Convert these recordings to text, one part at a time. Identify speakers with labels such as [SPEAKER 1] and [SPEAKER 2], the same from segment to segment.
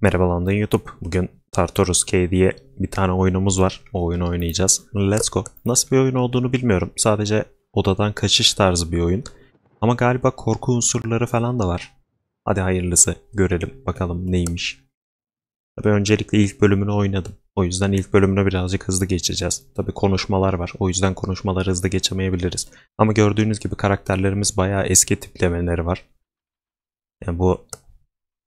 [SPEAKER 1] Merhaba London YouTube. Bugün Tartarus K diye bir tane oyunumuz var. O oyunu oynayacağız. Let's go. Nasıl bir oyun olduğunu bilmiyorum. Sadece odadan kaçış tarzı bir oyun. Ama galiba korku unsurları falan da var. Hadi hayırlısı. Görelim bakalım neymiş. Tabii öncelikle ilk bölümünü oynadım. O yüzden ilk bölümüne birazcık hızlı geçeceğiz. Tabii konuşmalar var. O yüzden konuşmaları hızlı geçemeyebiliriz. Ama gördüğünüz gibi karakterlerimiz bayağı eski tiplemeleri var. Yani bu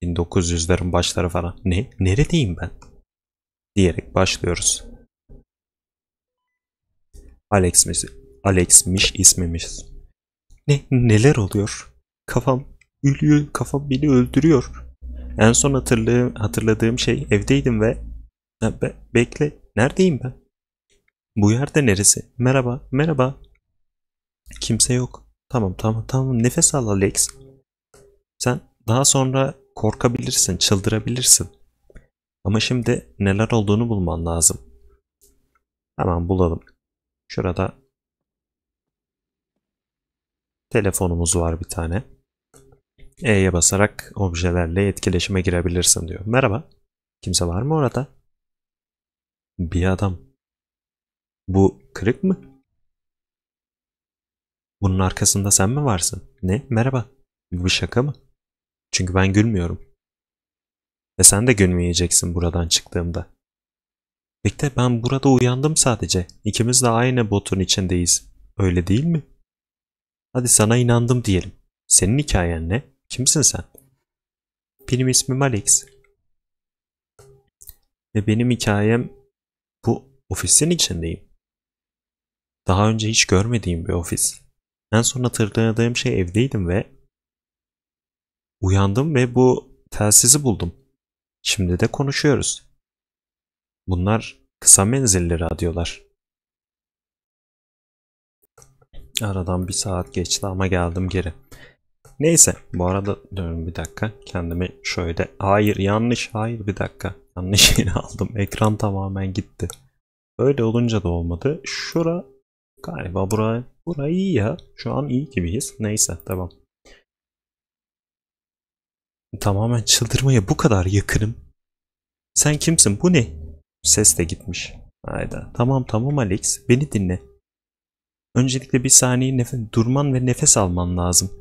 [SPEAKER 1] 1900'lerin başları falan. Ne? Neredeyim ben? Diyerek başlıyoruz. Alex'miş. Alex'miş ismimiz. Ne? Neler oluyor? Kafam ölüyor. Kafam beni öldürüyor. En son hatırladığım, hatırladığım şey evdeydim ve Be bekle. Neredeyim ben? Bu yerde neresi? Merhaba. Merhaba. Kimse yok. Tamam tamam tamam. Nefes al Alex. Sen daha sonra korkabilirsin, çıldırabilirsin. Ama şimdi neler olduğunu bulman lazım. Hemen bulalım. Şurada telefonumuz var bir tane. E'ye basarak objelerle etkileşime girebilirsin diyor. Merhaba. Kimse var mı orada? Bir adam. Bu kırık mı? Bunun arkasında sen mi varsın? Ne? Merhaba. Bu şaka mı? Çünkü ben gülmüyorum. Ve sen de gülmeyeceksin buradan çıktığımda. Bekle ben burada uyandım sadece. İkimiz de aynı botun içindeyiz. Öyle değil mi? Hadi sana inandım diyelim. Senin hikayen ne? Kimsin sen? Benim ismim Alex. Ve benim hikayem bu ofisin içindeyim. Daha önce hiç görmediğim bir ofis. En son hatırladığım şey evdeydim ve uyandım ve bu telsizi buldum. Şimdi de konuşuyoruz. Bunlar kısa menzilli radyolar. Aradan bir saat geçti ama geldim geri. Neyse bu arada dönün bir dakika kendimi şöyle hayır yanlış hayır bir dakika yanlış yeri aldım ekran tamamen gitti. Böyle olunca da olmadı. Şura galiba bura, bura iyi ya şu an iyi gibiyiz neyse tamam. Tamamen çıldırmaya bu kadar yakınım. Sen kimsin bu ne? Ses de gitmiş. Hayda tamam tamam Alex beni dinle. Öncelikle bir saniye nefes, durman ve nefes alman lazım.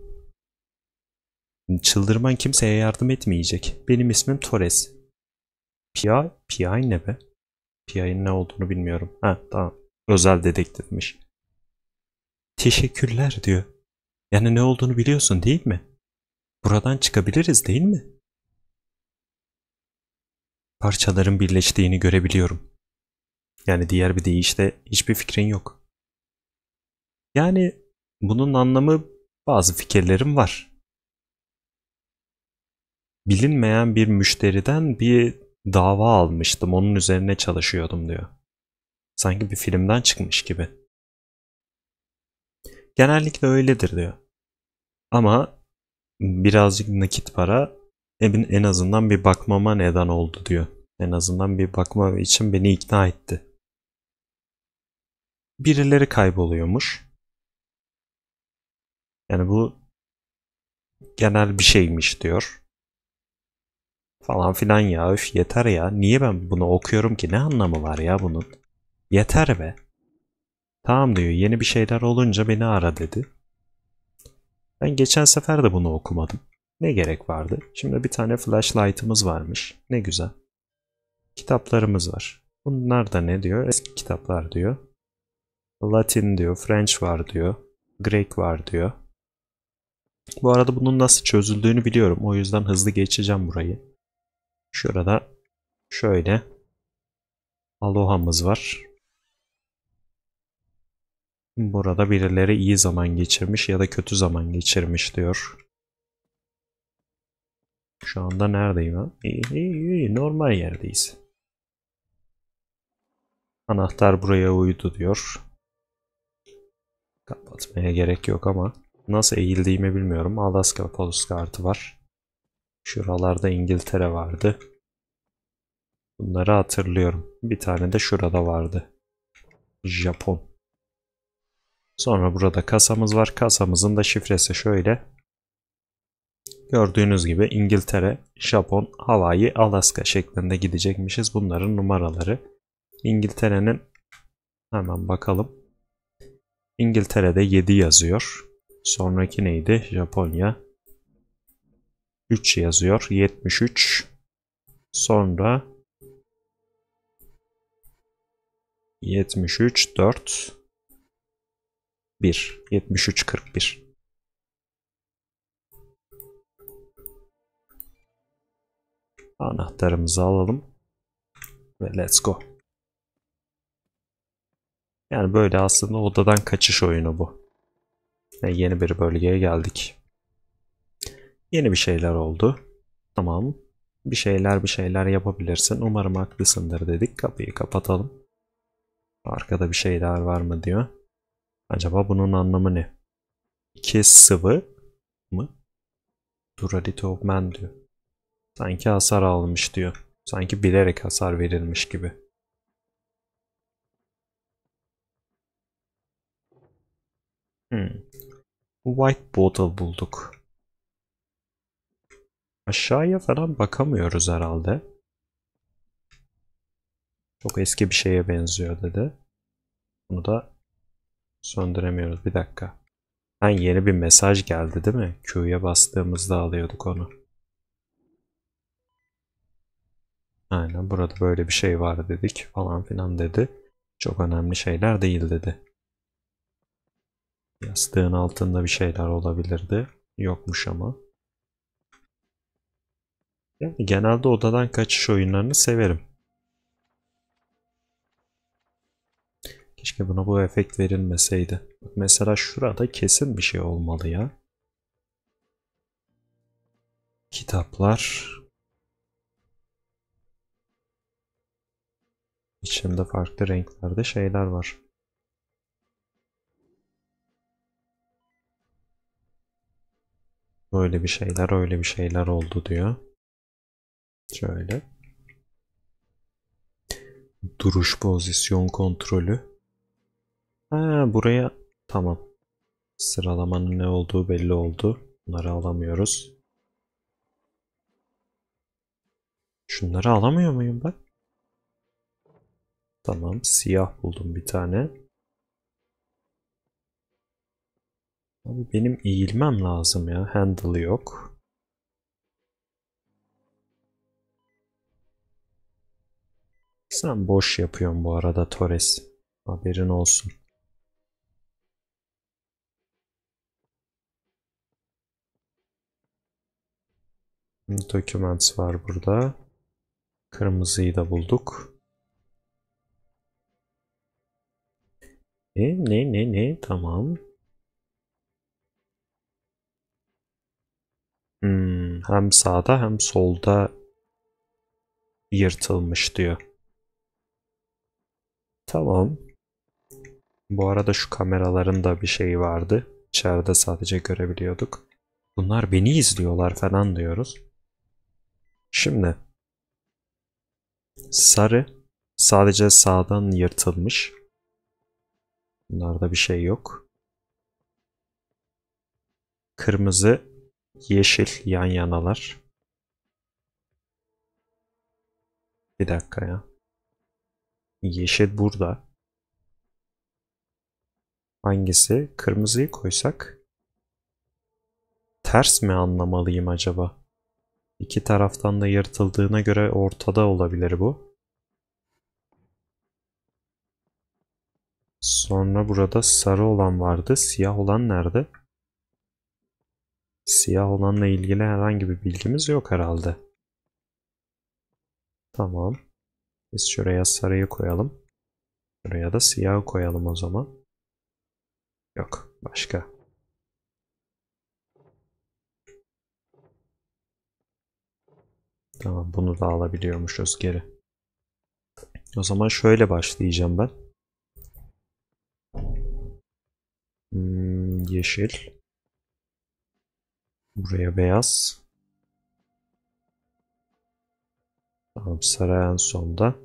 [SPEAKER 1] Çıldırman kimseye yardım etmeyecek. Benim ismim Torres. P.I. P.I. ne be? P.I.'nin ne olduğunu bilmiyorum. Ha tamam. Özel dedektifmiş. Teşekkürler diyor. Yani ne olduğunu biliyorsun değil mi? Buradan çıkabiliriz değil mi? Parçaların birleştiğini görebiliyorum. Yani diğer bir deyişle hiçbir fikrin yok. Yani bunun anlamı bazı fikirlerim var. Bilinmeyen bir müşteriden bir dava almıştım. Onun üzerine çalışıyordum diyor. Sanki bir filmden çıkmış gibi. Genellikle öyledir diyor. Ama birazcık nakit para evin en azından bir bakmama neden oldu diyor. En azından bir bakma için beni ikna etti. Birileri kayboluyormuş. Yani bu genel bir şeymiş diyor. Falan filan ya öf yeter ya. Niye ben bunu okuyorum ki? Ne anlamı var ya bunun? Yeter be. Tamam diyor yeni bir şeyler olunca beni ara dedi. Ben geçen sefer de bunu okumadım. Ne gerek vardı? Şimdi bir tane flashlight'ımız varmış. Ne güzel. Kitaplarımız var. Bunlar da ne diyor? Eski kitaplar diyor. Latin diyor, French var diyor. Greek var diyor. Bu arada bunun nasıl çözüldüğünü biliyorum. O yüzden hızlı geçeceğim burayı. Şurada şöyle Aloha'mız var. Burada birileri iyi zaman geçirmiş ya da kötü zaman geçirmiş diyor. Şu anda neredeyim ha? İyi, iyi, iyi. Normal yerdeyiz. Anahtar buraya uydu diyor. Kapatmaya gerek yok ama nasıl eğildiğimi bilmiyorum. Alaska polis kartı var. Şuralarda İngiltere vardı. Bunları hatırlıyorum. Bir tane de şurada vardı. Japon. Sonra burada kasamız var. Kasamızın da şifresi şöyle. Gördüğünüz gibi İngiltere, Japon, Hawaii, Alaska şeklinde gidecekmişiz. Bunların numaraları. İngiltere'nin hemen bakalım. İngiltere'de 7 yazıyor. Sonraki neydi? Japonya. 3 yazıyor. 73. Sonra 73 4 1 73 41 Anahtarımızı alalım ve let's go. Yani böyle aslında odadan kaçış oyunu bu. Ve yeni bir bölgeye geldik. Yeni bir şeyler oldu. Tamam. Bir şeyler bir şeyler yapabilirsin. Umarım haklısındır dedik. Kapıyı kapatalım. Arkada bir şeyler var mı diyor. Acaba bunun anlamı ne? İki sıvı mı? Durality of man diyor. Sanki hasar almış diyor. Sanki bilerek hasar verilmiş gibi. Hmm. White bottle bulduk. Aşağıya falan bakamıyoruz herhalde. Çok eski bir şeye benziyor dedi. Bunu da söndüremiyoruz. Bir dakika. Ha, yeni bir mesaj geldi değil mi? Q'ya bastığımızda alıyorduk onu. Aynen burada böyle bir şey var dedik falan filan dedi. Çok önemli şeyler değil dedi. Yastığın altında bir şeyler olabilirdi. Yokmuş ama. Yani genelde odadan kaçış oyunlarını severim. Keşke buna bu efekt verilmeseydi. Mesela şurada kesin bir şey olmalı ya. Kitaplar. İçinde farklı renklerde şeyler var. Böyle bir şeyler, öyle bir şeyler oldu diyor. Şöyle. Duruş pozisyon kontrolü. Ha, buraya tamam. Sıralamanın ne olduğu belli oldu. Bunları alamıyoruz. Şunları alamıyor muyum ben? Tamam, siyah buldum bir tane. Abi benim eğilmem lazım ya. Handle yok. Sen boş yapıyorsun bu arada Torres. Haberin olsun. Documents var burada. Kırmızıyı da bulduk. Ne ne ne ne tamam. Hmm, hem sağda hem solda yırtılmış diyor. Tamam. Bu arada şu kameraların da bir şeyi vardı. İçeride sadece görebiliyorduk. Bunlar beni izliyorlar falan diyoruz. Şimdi sarı sadece sağdan yırtılmış. Bunlarda bir şey yok. Kırmızı, yeşil yan yanalar. Bir dakika ya. Yeşil burada. Hangisi? Kırmızıyı koysak ters mi anlamalıyım acaba? İki taraftan da yırtıldığına göre ortada olabilir bu. Sonra burada sarı olan vardı. Siyah olan nerede? Siyah olanla ilgili herhangi bir bilgimiz yok herhalde. Tamam. Biz şuraya sarıyı koyalım. Şuraya da siyahı koyalım o zaman. Yok. Başka. Tamam bunu da alabiliyormuşuz geri. O zaman şöyle başlayacağım ben. Hmm, yeşil. Buraya beyaz. Tamam sarı en sonda.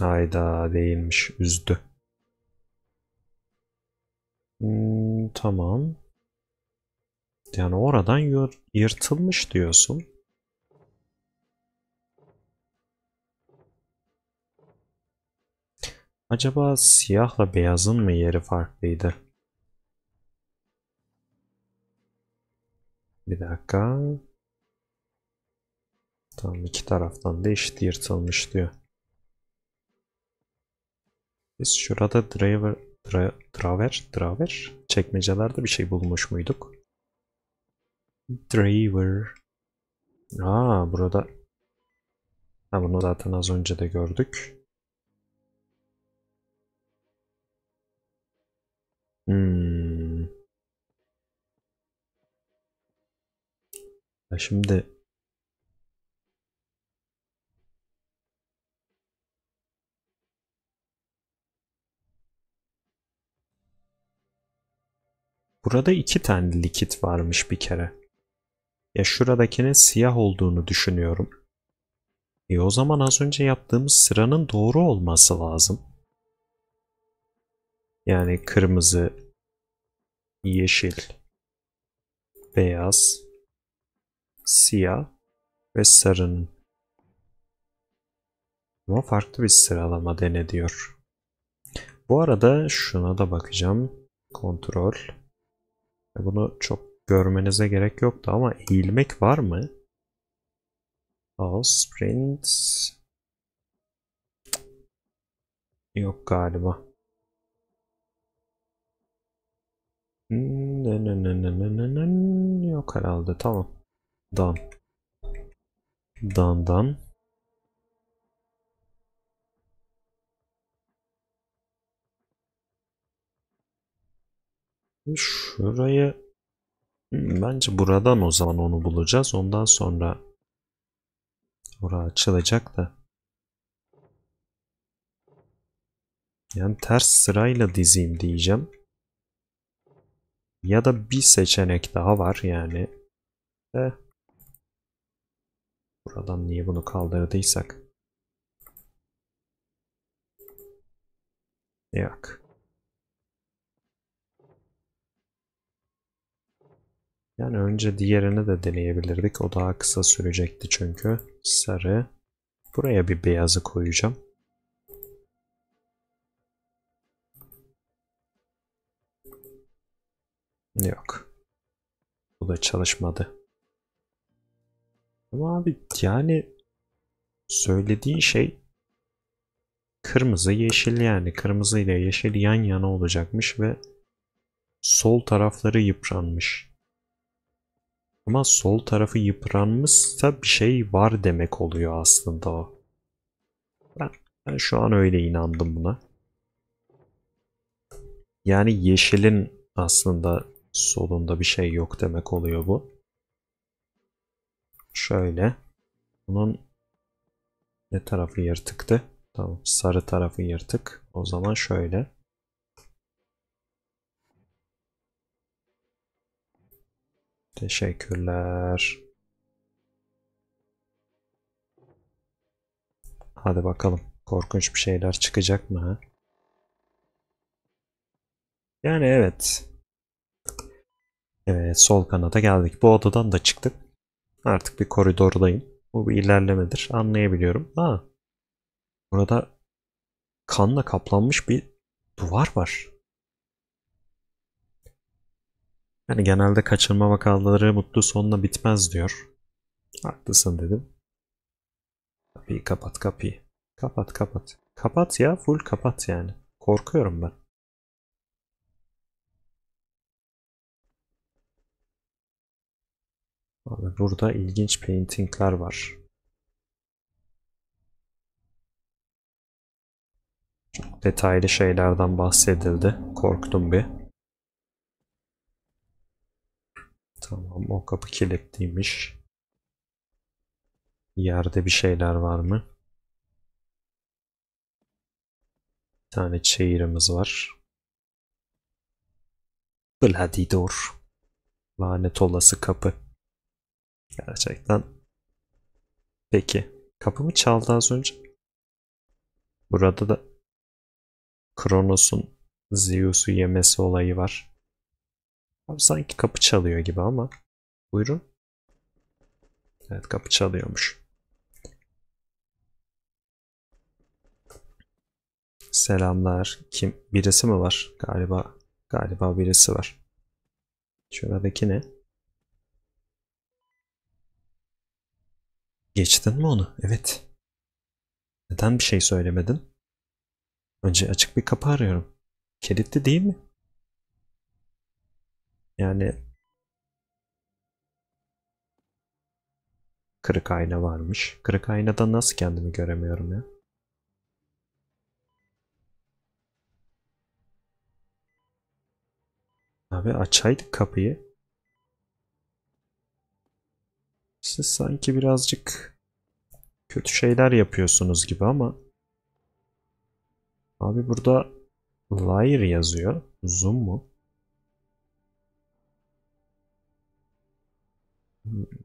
[SPEAKER 1] Hayda değilmiş üzdü. Tamam. Yani oradan yır- yırtılmış diyorsun. Acaba siyahla beyazın mı yeri farklıydı? Bir dakika. Tamam iki taraftan da eşit yırtılmış diyor. Biz şurada driver, dra, draver, draver çekmecelerde bir şey bulmuş muyduk? Driver. Aa burada. Ha bunu zaten az önce de gördük. Hmm. Ya şimdi Burada iki tane likit varmış bir kere. Ya şuradakinin siyah olduğunu düşünüyorum. E o zaman az önce yaptığımız sıranın doğru olması lazım. Yani kırmızı, yeşil, beyaz, siyah ve sarının. Ama farklı bir sıralama denediyor. Bu arada şuna da bakacağım. Kontrol. Bunu çok görmenize gerek yoktu ama eğilmek var mı? Pause, sprint. Yok galiba. Yok herhalde. Tamam. Done. Done done. Şurayı Hmm, bence buradan o zaman onu bulacağız. Ondan sonra orası açılacak da. Yani ters sırayla dizeyim diyeceğim. Ya da bir seçenek daha var yani. De. Buradan niye bunu kaldırdıysak. Yok. Yani önce diğerini de deneyebilirdik. O daha kısa sürecekti çünkü. Sarı. Buraya bir beyazı koyacağım. Yok. Bu da çalışmadı. Ama abi yani söylediğin şey kırmızı yeşil yani. Kırmızı ile yeşil yan yana olacakmış ve sol tarafları yıpranmış. Ama sol tarafı yıpranmışsa bir şey var demek oluyor aslında o. Ben, ben şu an öyle inandım buna. Yani yeşilin aslında solunda bir şey yok demek oluyor bu. Şöyle. Bunun ne tarafı yırtıktı? Tamam sarı tarafı yırtık. O zaman şöyle. Teşekkürler. Hadi bakalım. Korkunç bir şeyler çıkacak mı ha? Yani evet. Evet sol kanata geldik. Bu odadan da çıktık. Artık bir koridordayım. Bu bir ilerlemedir. Anlayabiliyorum. Aa. Burada kanla kaplanmış bir duvar var. Yani genelde kaçırma vakaları mutlu sonla bitmez diyor. Haklısın dedim. Kapıyı kapat kapıyı. Kapat kapat. Kapat ya full kapat yani. Korkuyorum ben. Abi burada ilginç paintingler var. Çok detaylı şeylerden bahsedildi. Korktum bir. Tamam o kapı kilitliymiş. Yerde bir şeyler var mı? Bir tane çeyirimiz var. Bloody door. Lanet olası kapı. Gerçekten. Peki. Kapımı çaldı az önce. Burada da Kronos'un Zeus'u yemesi olayı var. Abi sanki kapı çalıyor gibi ama. Buyurun. Evet kapı çalıyormuş. Selamlar. Kim? Birisi mi var? Galiba galiba birisi var. Şuradaki ne? Geçtin mi onu? Evet. Neden bir şey söylemedin? Önce açık bir kapı arıyorum. Kilitli değil mi? Yani kırık ayna varmış. Kırık aynada nasıl kendimi göremiyorum ya? Abi açaydık kapıyı. Siz sanki birazcık kötü şeyler yapıyorsunuz gibi ama abi burada liar yazıyor. Zoom mu?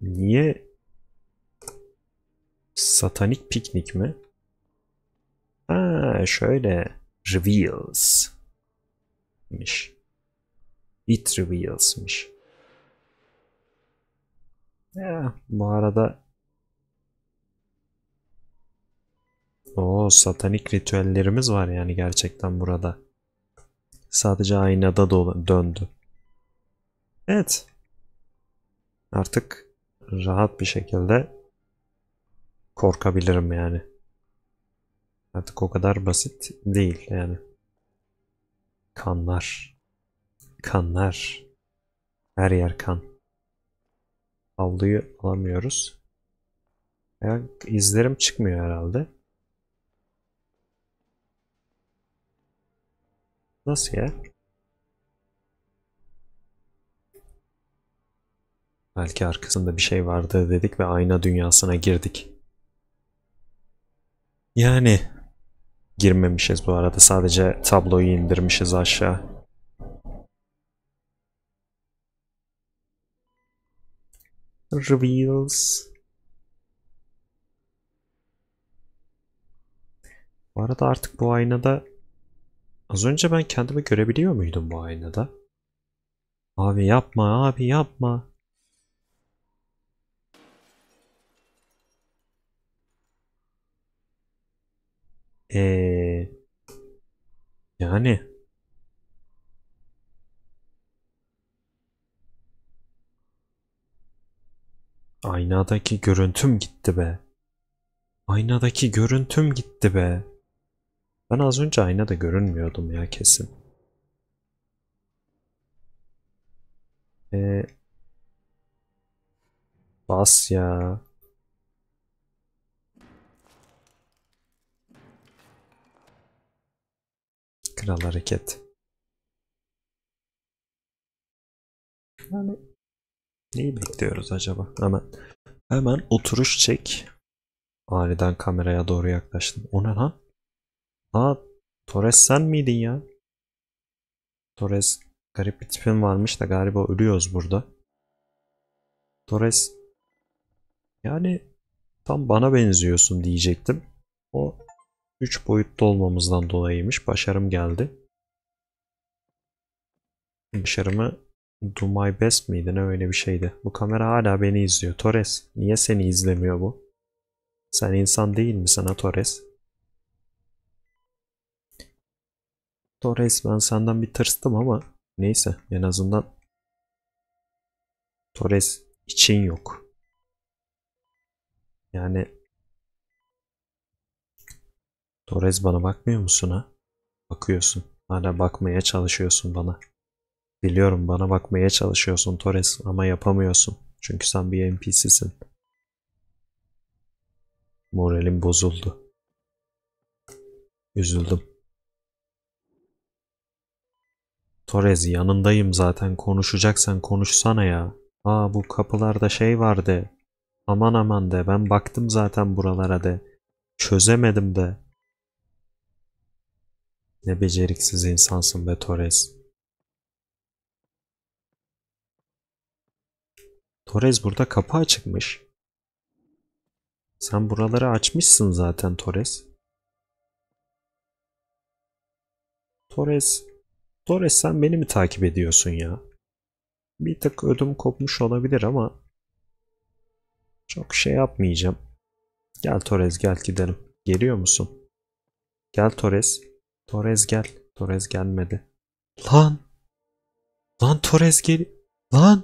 [SPEAKER 1] Niye satanik piknik mi? Ha şöyle reveals miş. It reveals'mış. Ya, bu arada o satanik ritüellerimiz var yani gerçekten burada. Sadece aynada da döndü. Evet. Artık rahat bir şekilde korkabilirim yani. Artık o kadar basit değil yani. Kanlar. Kanlar. Her yer kan. Havluyu alamıyoruz. Ya, izlerim çıkmıyor herhalde. Nasıl ya? Belki arkasında bir şey vardı dedik ve ayna dünyasına girdik. Yani girmemişiz bu arada. Sadece tabloyu indirmişiz aşağı. Reveals. Bu arada artık bu aynada az önce ben kendimi görebiliyor muydum bu aynada? Abi yapma abi yapma. Ee, yani aynadaki görüntüm gitti be. Aynadaki görüntüm gitti be. Ben az önce aynada görünmüyordum ya kesin. Ee, bas ya. Kral hareket. Yani neyi bekliyoruz acaba? Hemen hemen oturuş çek. Aniden kameraya doğru yaklaştım. O ne lan? Aa Torres sen miydin ya? Torres garip bir tipin varmış da galiba ölüyoruz burada. Torres yani tam bana benziyorsun diyecektim. O 3 boyutlu olmamızdan dolayıymış. Başarım geldi. Başarımı Do My Best miydi ne öyle bir şeydi. Bu kamera hala beni izliyor. Torres niye seni izlemiyor bu? Sen insan değil misin ha Torres? Torres ben senden bir tırstım ama neyse en azından Torres için yok. Yani Torres bana bakmıyor musun ha? Bakıyorsun. Hala bakmaya çalışıyorsun bana. Biliyorum bana bakmaya çalışıyorsun Torres ama yapamıyorsun. Çünkü sen bir NPC'sin. Moralim bozuldu. Üzüldüm. Torres yanındayım zaten konuşacaksan konuşsana ya. Aa bu kapılarda şey vardı. Aman aman de ben baktım zaten buralara de. Çözemedim de. Ne beceriksiz insansın be Torres. Torres burada kapı açıkmış. Sen buraları açmışsın zaten Torres. Torres, Torres sen beni mi takip ediyorsun ya? bir tık ödüm kopmuş olabilir ama çok şey yapmayacağım. Gel Torres gel gidelim. Geliyor musun? Gel Torres. Torres gel. Torres gelmedi. Lan. Lan Torres gel. Lan.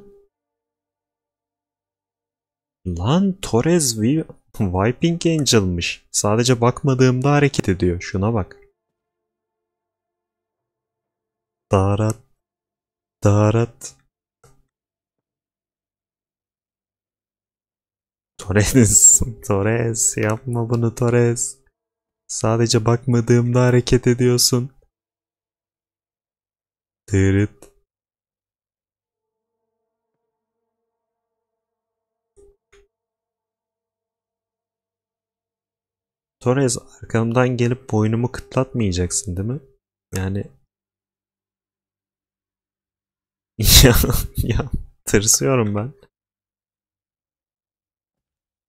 [SPEAKER 1] Lan Torres Wiping Angel'mış. Sadece bakmadığımda hareket ediyor. Şuna bak. Darat. Darat. Torres. Torres. Yapma bunu Torres. Sadece bakmadığımda hareket ediyorsun. Tırıt. Torres arkamdan gelip boynumu kıtlatmayacaksın değil mi? Yani ya, ya tırsıyorum ben.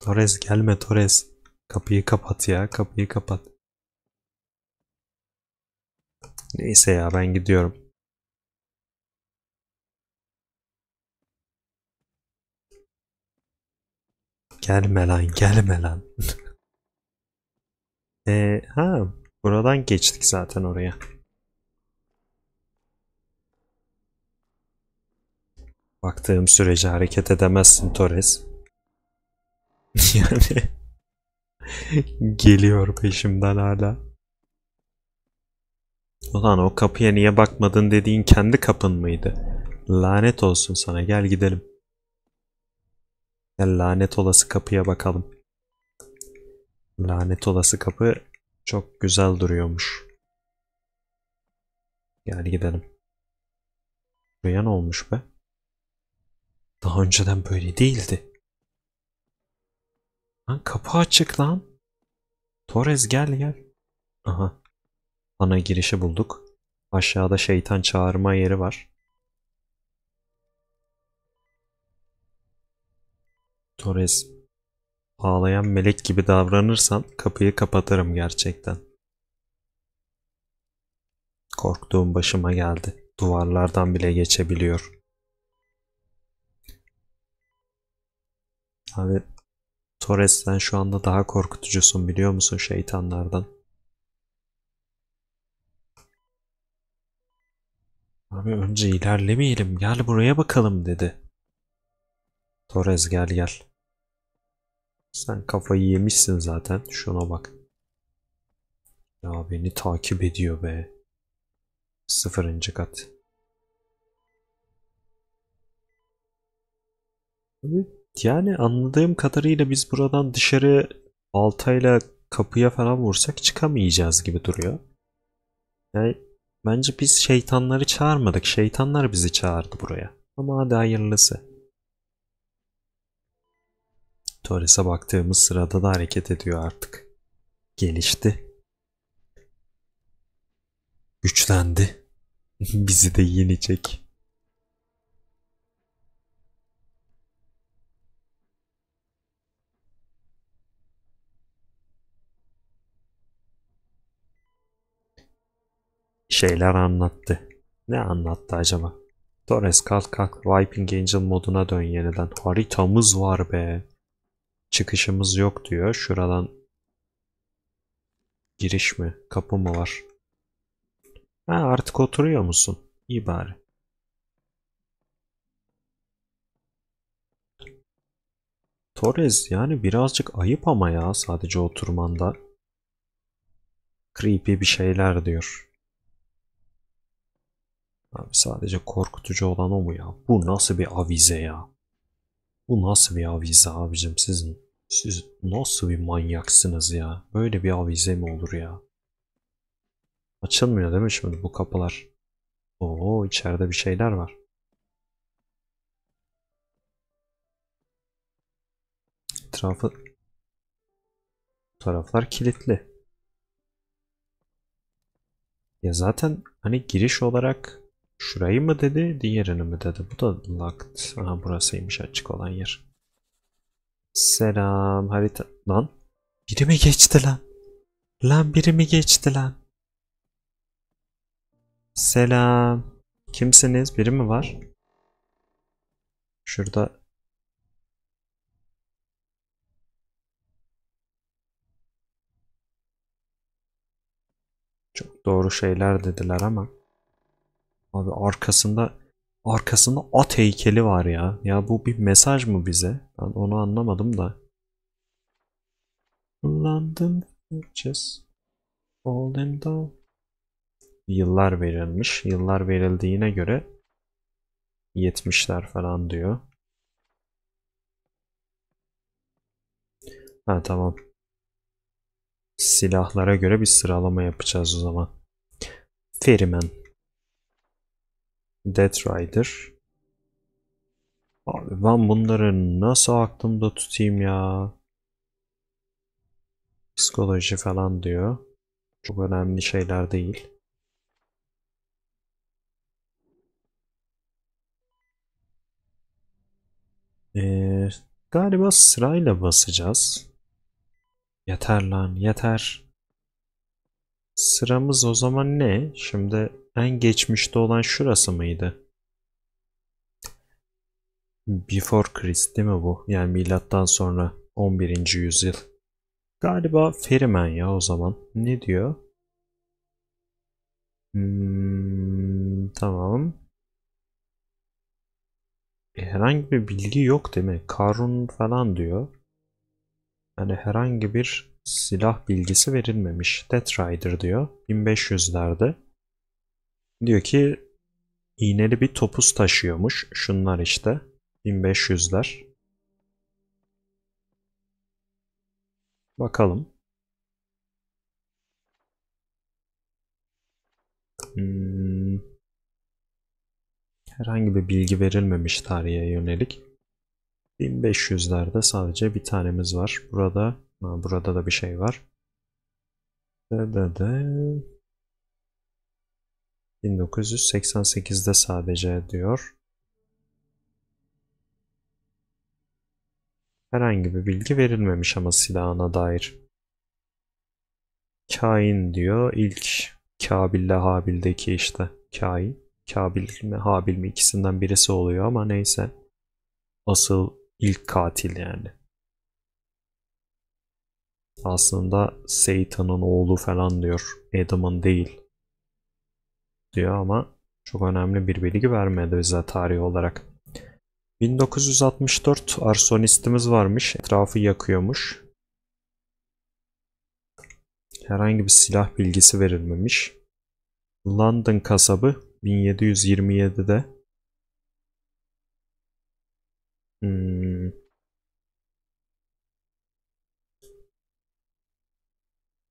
[SPEAKER 1] Torres gelme Torres. Kapıyı kapat ya kapıyı kapat. Neyse ya ben gidiyorum. Gelme lan gelme lan. e, ha buradan geçtik zaten oraya. Baktığım sürece hareket edemezsin Torres. yani geliyor peşimden hala. Ulan o kapıya niye bakmadın dediğin kendi kapın mıydı? Lanet olsun sana gel gidelim. Gel lanet olası kapıya bakalım. Lanet olası kapı çok güzel duruyormuş. Gel gidelim. Buraya ne olmuş be? Daha önceden böyle değildi. Lan kapı açık lan. Torres gel gel. Aha. Ana girişi bulduk. Aşağıda şeytan çağırma yeri var. Torres ağlayan melek gibi davranırsan kapıyı kapatırım gerçekten. Korktuğum başıma geldi. Duvarlardan bile geçebiliyor. Abi Torres sen şu anda daha korkutucusun biliyor musun şeytanlardan? Abi önce ilerlemeyelim gel buraya bakalım dedi. Torres gel gel. Sen kafayı yemişsin zaten şuna bak. Ya beni takip ediyor be. Sıfırıncı kat. Yani anladığım kadarıyla biz buradan dışarı baltayla kapıya falan vursak çıkamayacağız gibi duruyor. Yani bence biz şeytanları çağırmadık. Şeytanlar bizi çağırdı buraya. Ama hadi hayırlısı. Torres'e baktığımız sırada da hareket ediyor artık. Gelişti. Güçlendi. bizi de yenecek. Şeyler anlattı. Ne anlattı acaba? Torres kalk kalk Wiping Angel moduna dön yeniden. Haritamız var be. Çıkışımız yok diyor. Şuradan giriş mi? Kapı mı var? Ha artık oturuyor musun? İyi bari. Torres yani birazcık ayıp ama ya sadece oturmanda. Creepy bir şeyler diyor. Abi sadece korkutucu olan o mu ya? Bu nasıl bir avize ya? Bu nasıl bir avize abicim siz siz nasıl bir manyaksınız ya? Böyle bir avize mi olur ya? Açılmıyor değil mi şimdi bu kapılar? Oo içeride bir şeyler var. Etrafı taraflar kilitli. Ya zaten hani giriş olarak Şurayı mı dedi, diğerini mi dedi? Bu da locked. Aha burasıymış açık olan yer. Selam harita. Lan biri mi geçti lan? Lan biri mi geçti lan? Selam. Kimsiniz? Biri mi var? Şurada çok doğru şeyler dediler ama abi arkasında arkasında at heykeli var ya. Ya bu bir mesaj mı bize? Ben onu anlamadım da. London Bridges Falling Down Yıllar verilmiş. Yıllar verildiğine göre 70'ler falan diyor. Ha tamam. Silahlara göre bir sıralama yapacağız o zaman. Ferryman. Death Rider. Abi ben bunları nasıl aklımda tutayım ya? Psikoloji falan diyor. Çok önemli şeyler değil. Ee, galiba sırayla basacağız. Yeter lan yeter. Sıramız o zaman ne? Şimdi en geçmişte olan şurası mıydı? Before Christ değil mi bu? Yani milattan sonra 11. yüzyıl. Galiba Ferryman ya o zaman. Ne diyor? Hmm, tamam. E, herhangi bir bilgi yok değil mi? Karun falan diyor. Yani herhangi bir silah bilgisi verilmemiş. Death Rider diyor. 1500'lerde. Diyor ki iğneli bir topuz taşıyormuş. Şunlar işte. 1500'ler. Bakalım. Hmm. Herhangi bir bilgi verilmemiş tarihe yönelik. 1500'lerde sadece bir tanemiz var. Burada burada da bir şey var. Da da da. 1988'de sadece diyor. Herhangi bir bilgi verilmemiş ama silahına dair. Kain diyor. İlk Kabil ile Habil'deki işte Kain. Kabil mi Habil mi ikisinden birisi oluyor ama neyse. Asıl ilk katil yani. Aslında Satan'ın oğlu falan diyor. Adam'ın değil. Diyor ama çok önemli bir bilgi vermedi bize tarih olarak. 1964 arsonistimiz varmış. Etrafı yakıyormuş. Herhangi bir silah bilgisi verilmemiş. London kasabı 1727'de hmm.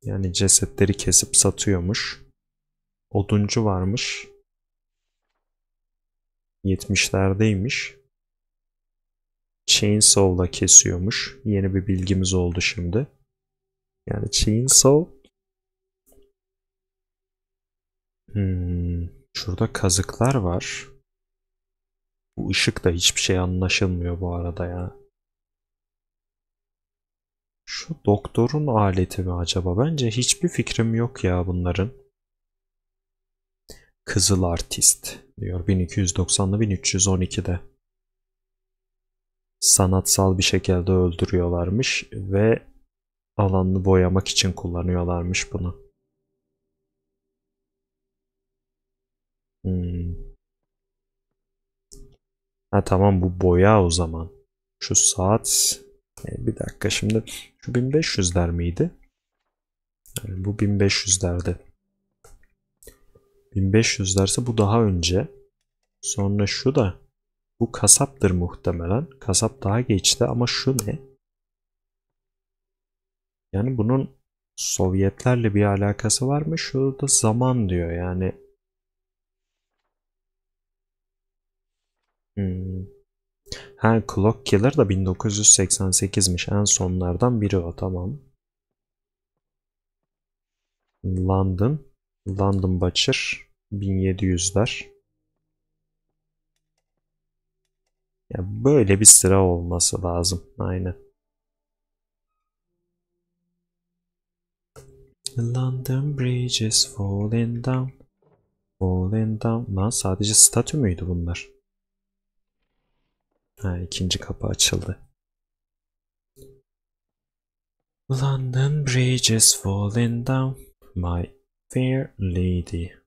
[SPEAKER 1] yani cesetleri kesip satıyormuş. Oduncu varmış. 70'lerdeymiş. Chainsaw'la kesiyormuş. Yeni bir bilgimiz oldu şimdi. Yani chainsaw hmm. Şurada kazıklar var. Bu ışık da hiçbir şey anlaşılmıyor bu arada ya. Şu doktorun aleti mi acaba? Bence hiçbir fikrim yok ya bunların. Kızıl Artist diyor 1290'lı 1312'de. Sanatsal bir şekilde öldürüyorlarmış ve alanını boyamak için kullanıyorlarmış bunu. Hmm. Ha tamam bu boya o zaman. Şu saat e, bir dakika şimdi şu 1500'ler miydi? Yani bu 1500'lerde. 1500'lerse bu daha önce. Sonra şu da bu kasaptır muhtemelen. Kasap daha geçti ama şu ne? Yani bunun Sovyetlerle bir alakası var mı? Şurada zaman diyor yani Hmm. Ha Clock Killer da 1988'miş. En sonlardan biri o tamam. London. London Butcher. 1700'ler. Ya böyle bir sıra olması lazım. Aynen. London Bridge is falling down. Falling down. Lan sadece statü müydü bunlar? Ha, ikinci kapı açıldı. London Bridge is falling down, my fair lady.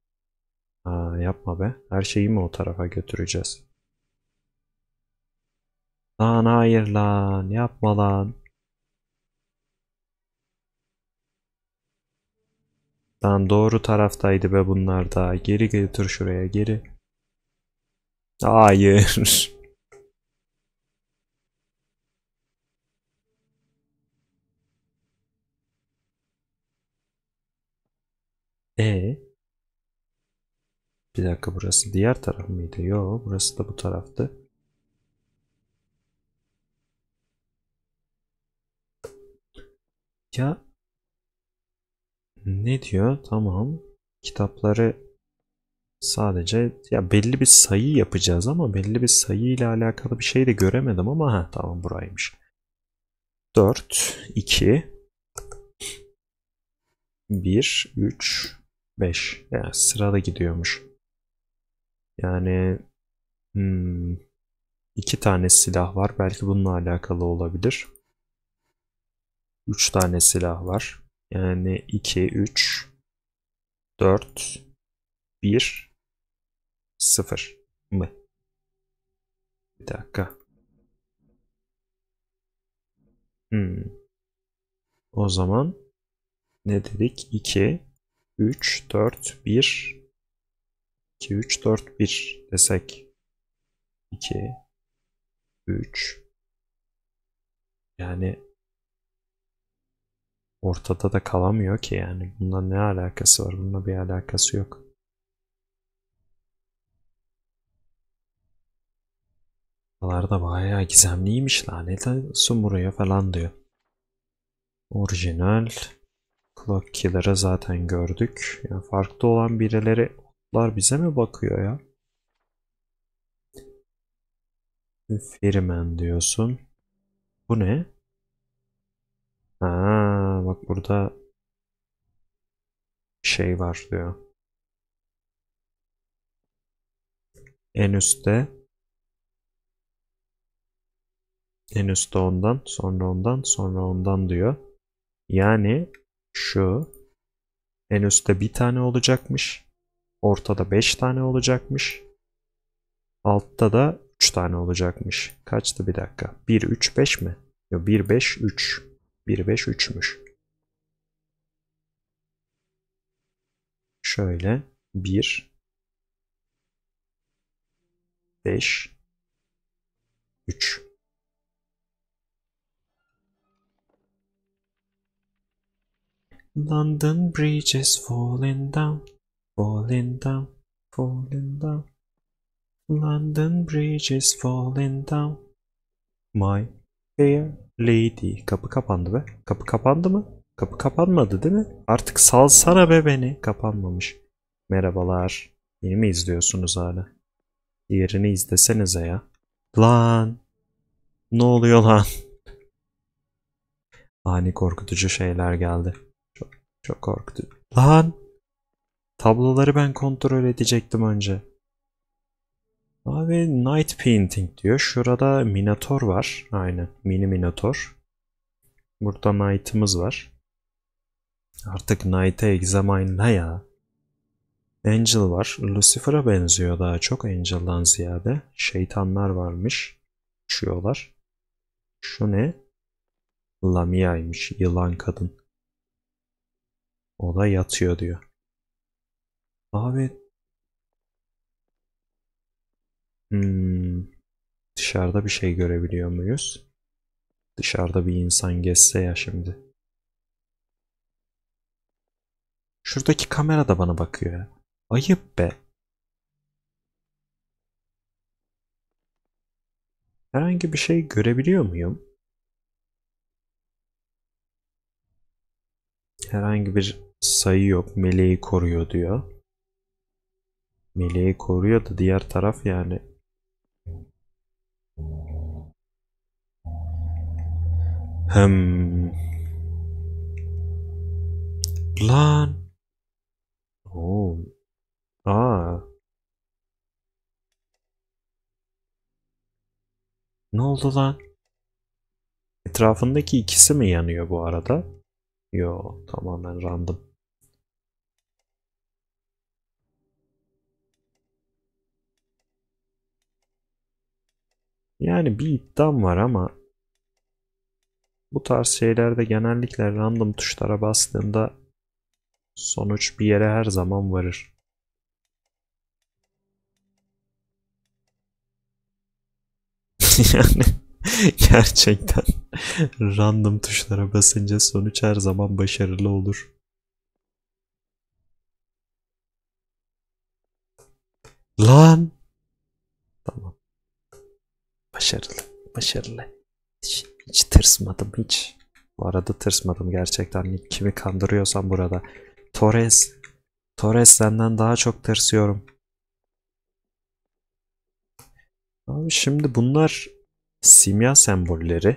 [SPEAKER 1] Aa, yapma be. Her şeyi mi o tarafa götüreceğiz? Lan hayır lan. Yapma lan. Lan doğru taraftaydı be bunlar da. Geri götür şuraya geri. Hayır. E Bir dakika burası diğer taraf mıydı? Yo burası da bu taraftı. Ya ne diyor? Tamam. Kitapları sadece ya belli bir sayı yapacağız ama belli bir sayı ile alakalı bir şey de göremedim ama ha tamam buraymış. 4 2 1 3 5 yani sırada gidiyormuş. Yani hmm, iki tane silah var. Belki bununla alakalı olabilir. Üç tane silah var. Yani 2, 3, 4, 1, 0 mı? Bir dakika. Hmm. O zaman ne dedik? 2, 3, 4, 1, 2, 3, 4, 1 desek. 2, 3. Yani ortada da kalamıyor ki yani. Bununla ne alakası var? Bununla bir alakası yok. Buralar da bayağı gizemliymiş lanet olsun buraya falan diyor. Orijinal Clock Killer'ı zaten gördük. Yani farklı olan birileri otlar bize mi bakıyor ya? Ferryman diyorsun. Bu ne? Ha, bak burada şey var diyor. En üstte en üstte ondan, sonra ondan, sonra ondan diyor. Yani şu en üstte bir tane olacakmış. Ortada 5 tane olacakmış. Altta da 3 tane olacakmış. Kaçtı bir dakika? 1, 3, 5 mi? Yok 1, 5, 3. 1, 5, 3'müş. Şöyle 1, 5, 3. London Bridge falling down, falling down, falling down. London Bridge is falling down. My fair lady. Kapı kapandı be. Kapı kapandı mı? Kapı kapanmadı değil mi? Artık salsana be beni. Kapanmamış. Merhabalar. Yeni mi izliyorsunuz hala? Diğerini izlesenize ya. Lan. Ne oluyor lan? Ani korkutucu şeyler geldi. Çok, çok korkutucu. Lan. Tabloları ben kontrol edecektim önce. Abi Night Painting diyor. Şurada Minotaur var. Aynen. Mini Minotaur. Burada Knight'ımız var. Artık Knight'e examine ne ya? Angel var. Lucifer'a benziyor daha çok Angel'dan ziyade. Şeytanlar varmış. Uçuyorlar. Şu ne? Lamia'ymış. Yılan kadın. O da yatıyor diyor. Abi Hmm. Dışarıda bir şey görebiliyor muyuz? Dışarıda bir insan geçse ya şimdi. Şuradaki kamera da bana bakıyor ya. Ayıp be. Herhangi bir şey görebiliyor muyum? Herhangi bir sayı yok. Meleği koruyor diyor. Meleği koruyor da diğer taraf yani Hmm. Lan. Oo. Aa. Ne oldu lan? Etrafındaki ikisi mi yanıyor bu arada? Yo, tamamen random. Yani bir iddiam var ama bu tarz şeylerde genellikle random tuşlara bastığında sonuç bir yere her zaman varır. yani gerçekten random tuşlara basınca sonuç her zaman başarılı olur. Lan! Başarılı. Başarılı. Hiç, hiç tırsmadım hiç. Bu arada tırsmadım gerçekten. Kimi kandırıyorsam burada. Torres. Torres senden daha çok tırsıyorum. Abi şimdi bunlar simya sembolleri.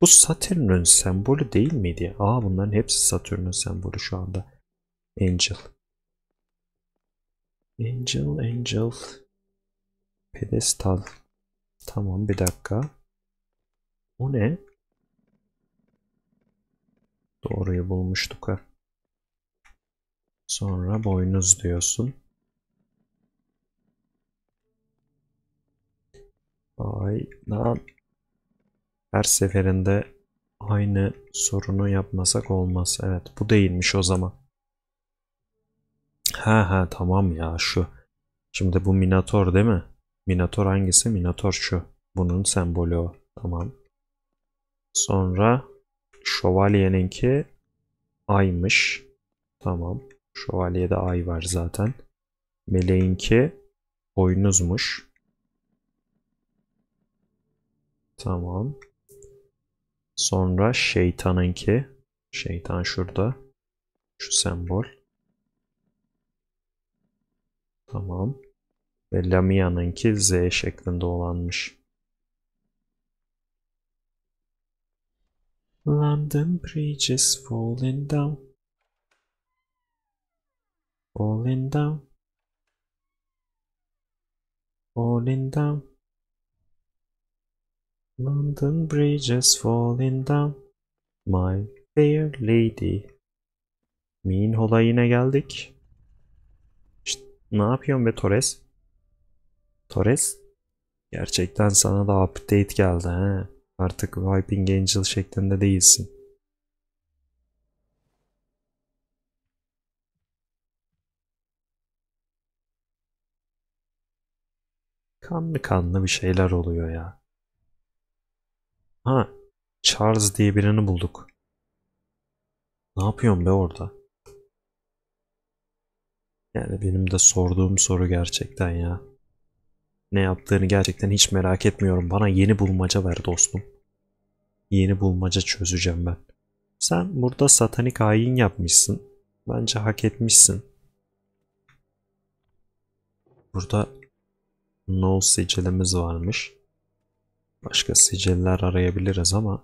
[SPEAKER 1] Bu Satürn'ün sembolü değil miydi? Aa bunların hepsi Satürn'ün sembolü şu anda. Angel. Angel, Angel. Pedestal. Tamam bir dakika. O ne? Doğruyu bulmuştuk ha. Sonra boynuz diyorsun. Aynen. Her seferinde aynı sorunu yapmasak olmaz. Evet bu değilmiş o zaman. Ha ha tamam ya şu. Şimdi bu Minator değil mi? Minator hangisi? Minator şu. Bunun sembolü o. Tamam. Sonra şövalyeninki aymış. Tamam. Şövalyede ay var zaten. Meleğinki boynuzmuş. Tamam. Sonra şeytanınki. Şeytan şurada. Şu sembol. Tamam. Ve Lamia'nınki Z şeklinde olanmış. London Bridge is falling down. Falling down. Falling down. London Bridge is falling down. My fair lady. Mean Hall'a yine geldik. İşte, ne yapıyorsun be Torres? Torres? Gerçekten sana da update geldi he. Artık Wiping Angel şeklinde değilsin. Kanlı kanlı bir şeyler oluyor ya. Ha, Charles diye birini bulduk. Ne yapıyorsun be orada? Yani benim de sorduğum soru gerçekten ya. Ne yaptığını gerçekten hiç merak etmiyorum. Bana yeni bulmaca ver dostum. Yeni bulmaca çözeceğim ben. Sen burada satanik hain yapmışsın. Bence hak etmişsin. Burada no sicilimiz varmış. Başka siciller arayabiliriz ama.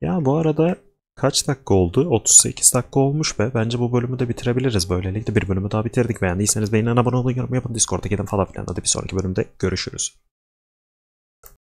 [SPEAKER 1] Ya bu arada kaç dakika oldu? 38 dakika olmuş be. Bence bu bölümü de bitirebiliriz. Böylelikle bir bölümü daha bitirdik. Beğendiyseniz beğenin, abone olun, yorum yapın, Discord'a gidin falan filan. Hadi bir sonraki bölümde görüşürüz.